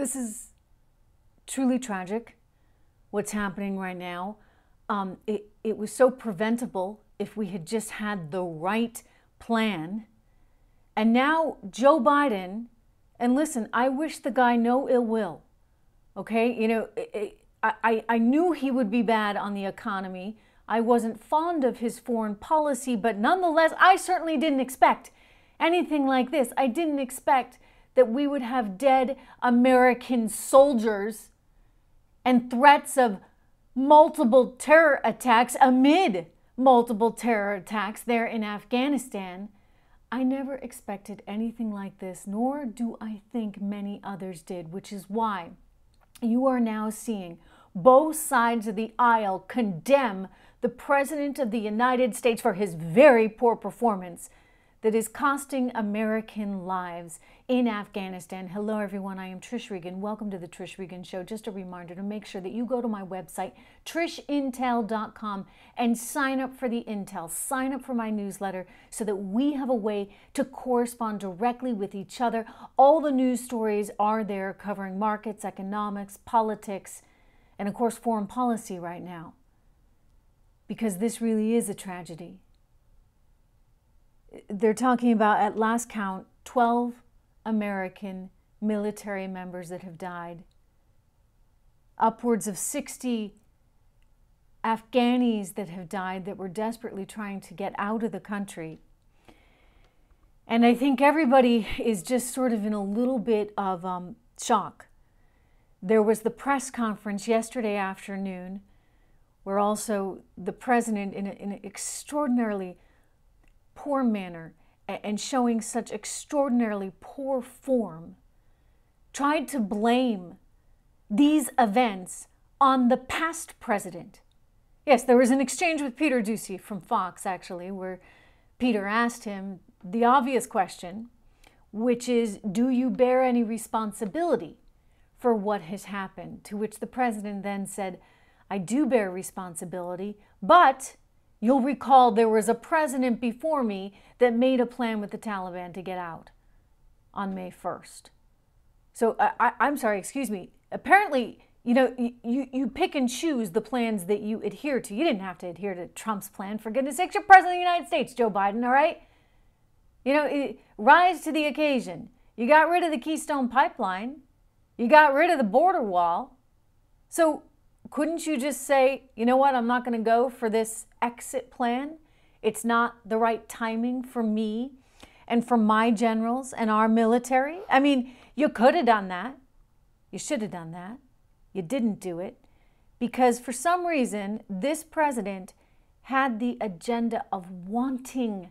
this is truly tragic what's happening right now. Um, it, it was so preventable if we had just had the right plan. And now Joe Biden, and listen, I wish the guy no ill will. Okay, you know, it, I, I knew he would be bad on the economy. I wasn't fond of his foreign policy, but nonetheless, I certainly didn't expect anything like this. I didn't expect that we would have dead American soldiers and threats of multiple terror attacks amid multiple terror attacks there in Afghanistan. I never expected anything like this, nor do I think many others did, which is why you are now seeing both sides of the aisle condemn the President of the United States for his very poor performance that is costing American lives in Afghanistan. Hello, everyone. I am Trish Regan. Welcome to the Trish Regan Show. Just a reminder to make sure that you go to my website, trishintel.com, and sign up for the intel. Sign up for my newsletter so that we have a way to correspond directly with each other. All the news stories are there covering markets, economics, politics, and of course, foreign policy right now. Because this really is a tragedy they're talking about, at last count, 12 American military members that have died, upwards of 60 Afghanis that have died that were desperately trying to get out of the country. And I think everybody is just sort of in a little bit of um, shock. There was the press conference yesterday afternoon where also the president, in, a, in an extraordinarily poor manner and showing such extraordinarily poor form, tried to blame these events on the past president. Yes, there was an exchange with Peter Doocy from Fox, actually, where Peter asked him the obvious question, which is Do you bear any responsibility for what has happened? To which the president then said, I do bear responsibility, but You'll recall there was a president before me that made a plan with the Taliban to get out on May 1st. So I, am sorry, excuse me. Apparently, you know, you, you pick and choose the plans that you adhere to. You didn't have to adhere to Trump's plan. For goodness sakes, you're president of the United States, Joe Biden, all right? You know, it, rise to the occasion. You got rid of the Keystone Pipeline. You got rid of the border wall. So couldn't you just say, you know what, I'm not going to go for this exit plan? It's not the right timing for me and for my generals and our military? I mean, you could have done that. You should have done that. You didn't do it because for some reason, this president had the agenda of wanting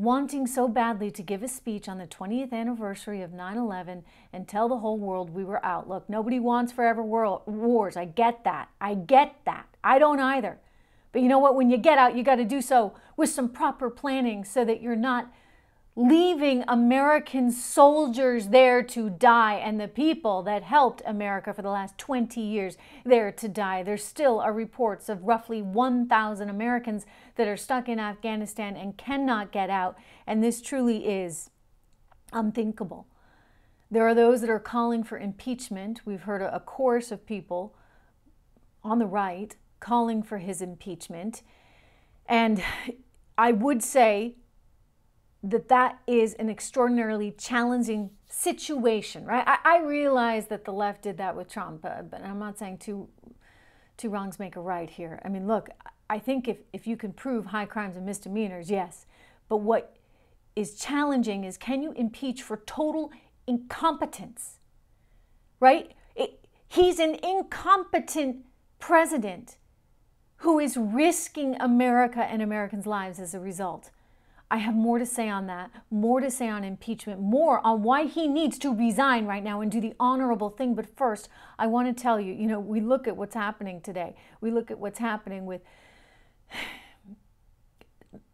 wanting so badly to give a speech on the 20th anniversary of 9 11 and tell the whole world we were out. Look, nobody wants forever world wars. I get that. I get that. I don't either. But you know what? When you get out, you got to do so with some proper planning so that you're not leaving American soldiers there to die and the people that helped America for the last 20 years there to die. There still are reports of roughly 1,000 Americans that are stuck in Afghanistan and cannot get out. And this truly is unthinkable. There are those that are calling for impeachment. We've heard a chorus of people on the right calling for his impeachment. And I would say that that is an extraordinarily challenging situation, right? I, I realize that the left did that with Trump, uh, but I'm not saying two, two wrongs make a right here. I mean, look, I think if, if you can prove high crimes and misdemeanors, yes. But what is challenging is can you impeach for total incompetence, right? It, he's an incompetent president who is risking America and Americans' lives as a result. I have more to say on that, more to say on impeachment, more on why he needs to resign right now and do the honorable thing. But first, I want to tell you, you know, we look at what's happening today. We look at what's happening with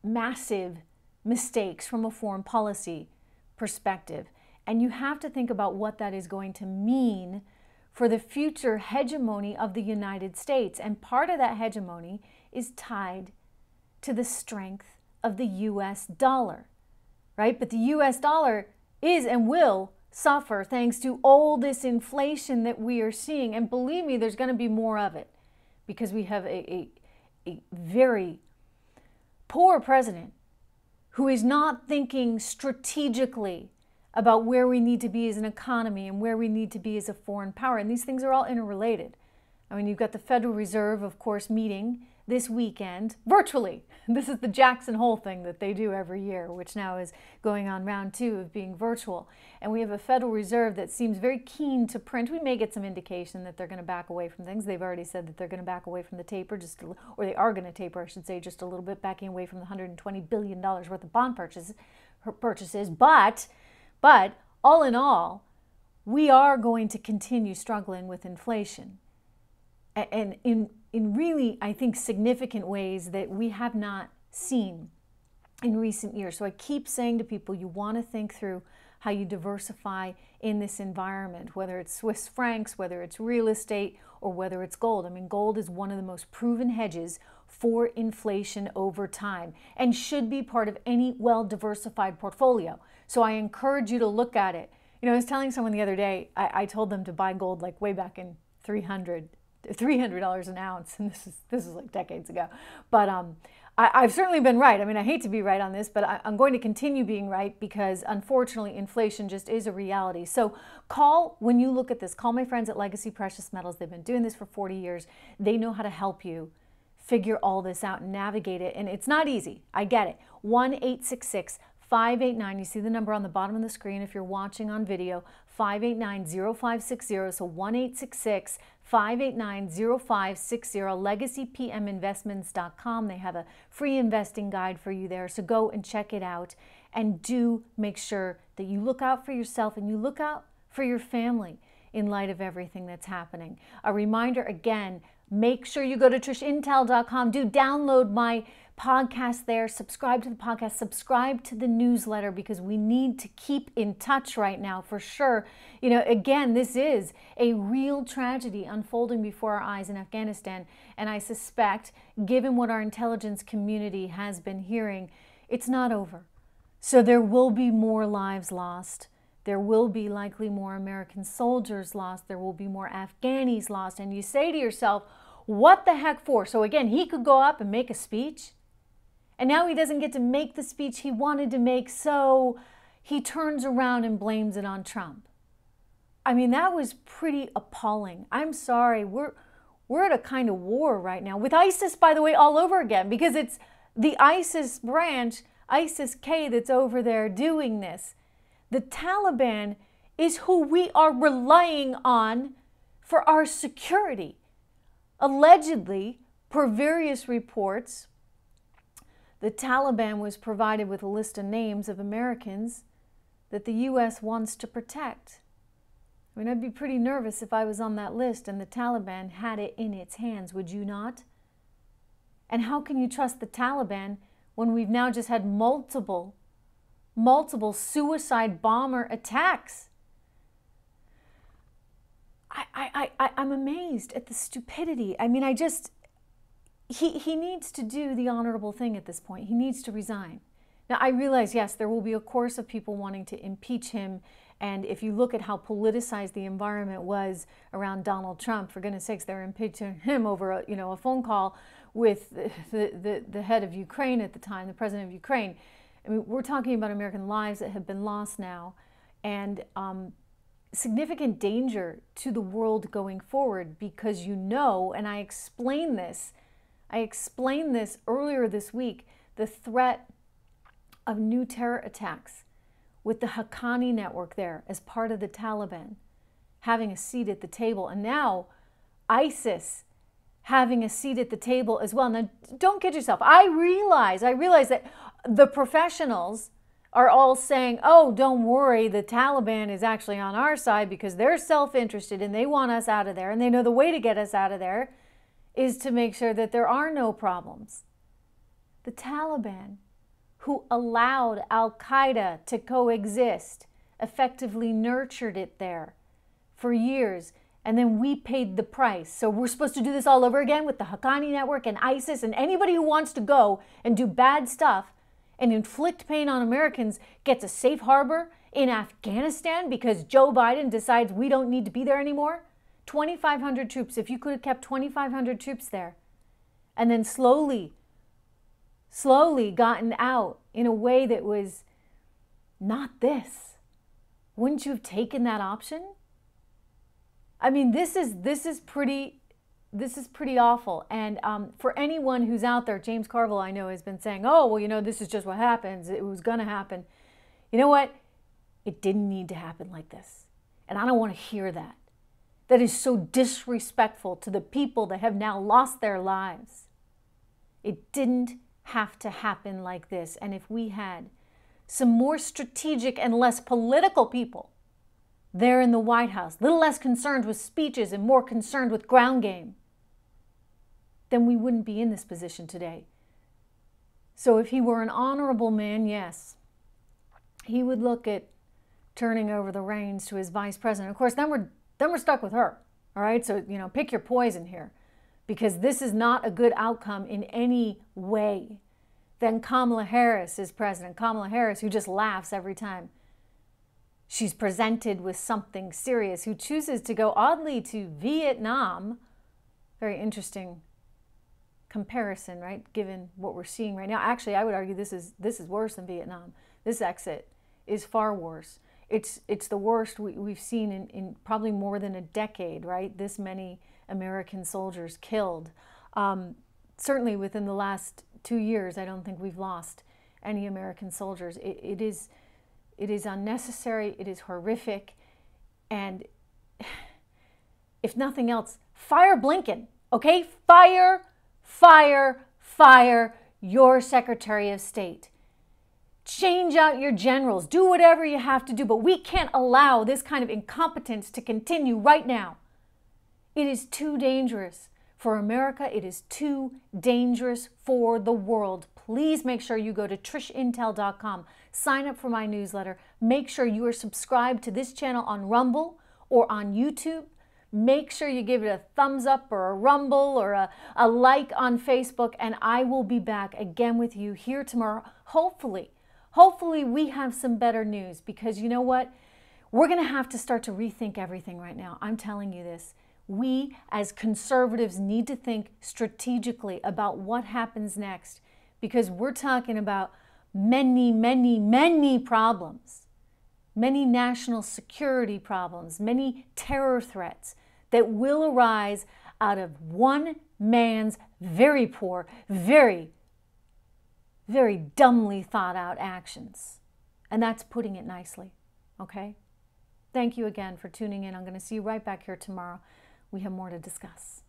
massive mistakes from a foreign policy perspective. And you have to think about what that is going to mean for the future hegemony of the United States. And part of that hegemony is tied to the strength of the US dollar, right? But the US dollar is and will suffer thanks to all this inflation that we are seeing. And believe me, there's going to be more of it because we have a, a, a very poor president who is not thinking strategically about where we need to be as an economy and where we need to be as a foreign power. And these things are all interrelated. I mean, you've got the Federal Reserve, of course, meeting this weekend virtually. This is the Jackson Hole thing that they do every year, which now is going on round two of being virtual. And we have a Federal Reserve that seems very keen to print. We may get some indication that they're going to back away from things. They've already said that they're going to back away from the taper, just or they are going to taper, I should say, just a little bit, backing away from the $120 billion worth of bond purchases. purchases. But, but all in all, we are going to continue struggling with inflation. And in in really, I think, significant ways that we have not seen in recent years. So I keep saying to people, you want to think through how you diversify in this environment, whether it's Swiss francs, whether it's real estate, or whether it's gold. I mean, gold is one of the most proven hedges for inflation over time and should be part of any well diversified portfolio. So I encourage you to look at it. You know, I was telling someone the other day, I, I told them to buy gold like way back in 300 $300 an ounce, and this is this is like decades ago. But um, I, have certainly been right. I mean, I hate to be right on this, but I, I'm going to continue being right because unfortunately, inflation just is a reality. So call when you look at this. Call my friends at Legacy Precious Metals. They've been doing this for 40 years. They know how to help you figure all this out and navigate it. And it's not easy. I get it. 1 589. You see the number on the bottom of the screen if you're watching on video. 589 0560. So 1 866 589 0560, legacypminvestments.com. They have a free investing guide for you there. So go and check it out. And do make sure that you look out for yourself and you look out for your family in light of everything that's happening. A reminder again make sure you go to trishintel.com. Do download my podcast there. Subscribe to the podcast, subscribe to the newsletter because we need to keep in touch right now for sure. You know, again, this is a real tragedy unfolding before our eyes in Afghanistan. And I suspect, given what our intelligence community has been hearing, it's not over. So there will be more lives lost. There will be likely more American soldiers lost. There will be more Afghanis lost. And you say to yourself, what the heck for? So again, he could go up and make a speech and now he doesn't get to make the speech he wanted to make, so he turns around and blames it on Trump. I mean, that was pretty appalling. I'm sorry. We're we're at a kind of war right now with ISIS, by the way, all over again, because it's the ISIS branch, ISIS K, that's over there doing this. The Taliban is who we are relying on for our security. Allegedly, per various reports, the Taliban was provided with a list of names of Americans that the U.S. wants to protect. I mean, I'd be pretty nervous if I was on that list and the Taliban had it in its hands, would you not? And how can you trust the Taliban when we've now just had multiple, multiple suicide bomber attacks? I, I, I, I'm amazed at the stupidity. I mean, I just, he, he needs to do the honorable thing at this point. He needs to resign. Now, I realize, yes, there will be a course of people wanting to impeach him. And if you look at how politicized the environment was around Donald Trump, for goodness sakes, they're impeaching him over a, you know, a phone call with the, the, the head of Ukraine at the time, the president of Ukraine. I mean, we're talking about American lives that have been lost now and um, significant danger to the world going forward because you know, and I explain this I explained this earlier this week the threat of new terror attacks with the Haqqani network there as part of the Taliban having a seat at the table. And now ISIS having a seat at the table as well. Now, don't kid yourself. I realize, I realize that the professionals are all saying, oh, don't worry, the Taliban is actually on our side because they're self interested and they want us out of there and they know the way to get us out of there is to make sure that there are no problems. The Taliban, who allowed Al Qaeda to coexist, effectively nurtured it there for years. And then we paid the price. So we're supposed to do this all over again with the Haqqani network and ISIS and anybody who wants to go and do bad stuff and inflict pain on Americans gets a safe harbor in Afghanistan because Joe Biden decides we don't need to be there anymore? 2,500 troops. If you could have kept 2,500 troops there and then slowly, slowly gotten out in a way that was not this, wouldn't you have taken that option? I mean, this is this is pretty this is pretty awful. And um, for anyone who's out there, James Carville, I know, has been saying, "Oh, well, you know, this is just what happens. It was going to happen." You know what? It didn't need to happen like this, and I don't want to hear that. That is so disrespectful to the people that have now lost their lives. It didn't have to happen like this. And if we had some more strategic and less political people there in the White House, a little less concerned with speeches and more concerned with ground game, then we wouldn't be in this position today. So if he were an honorable man, yes, he would look at turning over the reins to his vice president. Of course, then we're then we're stuck with her. All right? So, you know, pick your poison here because this is not a good outcome in any way. Then Kamala Harris is president. Kamala Harris, who just laughs every time she's presented with something serious, who chooses to go oddly to Vietnam. Very interesting comparison, right? Given what we're seeing right now. Actually, I would argue this is this is worse than Vietnam. This exit is far worse. It's it's the worst we, we've seen in, in probably more than a decade, right? This many American soldiers killed. Um, certainly within the last two years, I don't think we've lost any American soldiers. It, it is it is unnecessary. It is horrific, and if nothing else, fire Blinken. Okay, fire fire, fire your Secretary of State. Change out your generals. Do whatever you have to do, but we can't allow this kind of incompetence to continue right now. It is too dangerous for America. It is too dangerous for the world. Please make sure you go to trishintel.com, sign up for my newsletter, make sure you are subscribed to this channel on Rumble or on YouTube Make sure you give it a thumbs up or a rumble or a, a like on Facebook, and I will be back again with you here tomorrow. Hopefully, hopefully, we have some better news because you know what? We're going to have to start to rethink everything right now. I'm telling you this. We, as conservatives, need to think strategically about what happens next because we're talking about many, many, many problems many national security problems, many terror threats that will arise out of one man's very poor, very, very dumbly thought out actions. And that's putting it nicely. Okay? Thank you again for tuning in. I'm going to see you right back here tomorrow. We have more to discuss.